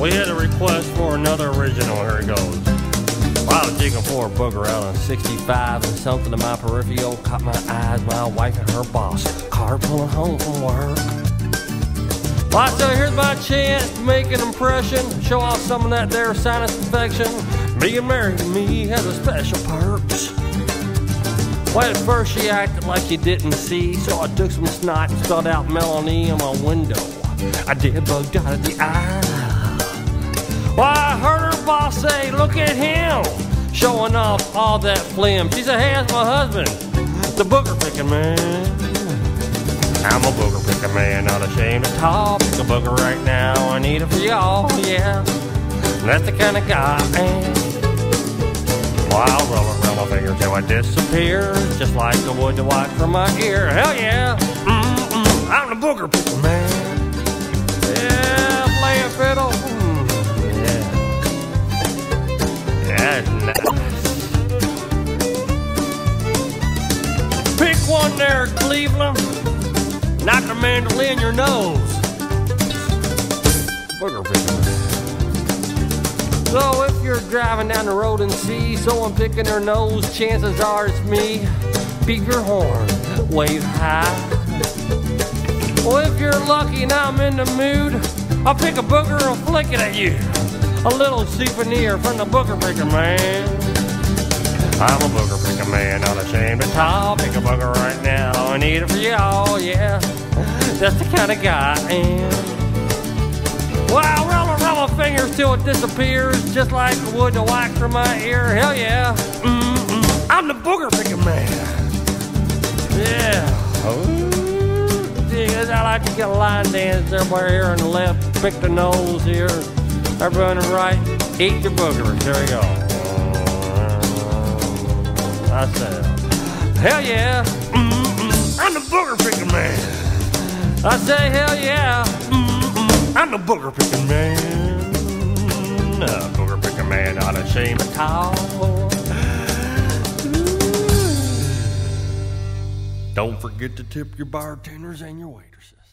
We had a request for another original. Here it goes. I was digging for a booger out on 65 and something in my peripheral caught my eyes. My wife and her boss car pulling home from work. Well, said, here's my chance to make an impression, show off some of that there sinus infection. Being married to me has a special perks. Well, at first she acted like you didn't see, so I took some snot and spelled out Melanie on my window. I did bug out of the eye. Well, I heard her boss say, look at him, showing off all that phlegm. She said, hey, that's my husband, the booger picking man. I'm a booger picking man, not ashamed to talk. Pick a booger right now, I need it for y'all, yeah. That's the kind of guy I am. I'll roll around my fingers till I disappear, just like the wood to wipe from my ear. Hell yeah, Mm-mm. I'm the booger picking man. Pick one there, Cleveland. Knock the mandolin in your nose. Booger picking. So if you're driving down the road and see someone picking their nose, chances are it's me. Beep your horn, wave high. Well, if you're lucky and I'm in the mood, I'll pick a booger and flick it at you. A little souvenir from the booger picker man. I'm a booger picker man, not ashamed to talk. Pick a booger right now, I need it for y'all, yeah. That's the kind of guy I am. Wow, roll roll my fingers till it disappears, just like the wood to wax from my ear. Hell yeah. Mm-mm. I'm the booger picking man. Yeah. Oh, geez, I like to get a line dance everywhere here on the left, pick the nose here. Everyone on right, eat your boogers. There we go. I said, hell yeah. Mm-mm. I'm the booger picking man. I say, hell yeah. Mm-mm. I'm the booger picking man. Uh, booger picking man, not ashamed to talk. Don't forget to tip your bartenders and your waitresses.